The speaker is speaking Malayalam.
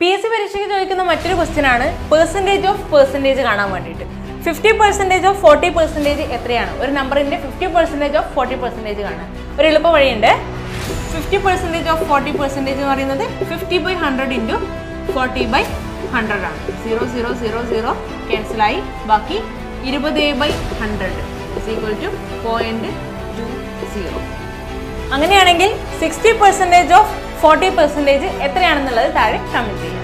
പി എസ് സി പരീക്ഷയ്ക്ക് ചോദിക്കുന്ന മറ്റൊരു ക്വസ്റ്റ്യൻ ആണ് പെർസെന്റേജ് ഓഫ് പെർസെന്റേജ് കാണാൻ വേണ്ടിയിട്ട്. Fifty percentage of forty percentage എത്രയാണ്? ഒരു നമ്പറിന്റെ fifty percentage of forty percentage കാണാൻ ഒരു എളുപ്പ വഴിയുണ്ട്. Fifty percentage of forty percentage എന്ന് പറയുന്നത് fifty by hundred into forty by hundred ആണ്. സീറോ സീറോ സീറോ സീറോ ക്യാൻസലായി ബാക്കി ഇരുപത് by hundred is equal to point two zero അങ്ങനെയാണെങ്കിൽ sixty percentage of forty percentage എത്രയാണെന്നുള്ളത് താഴെ കമന്റ് ചെയ്യുക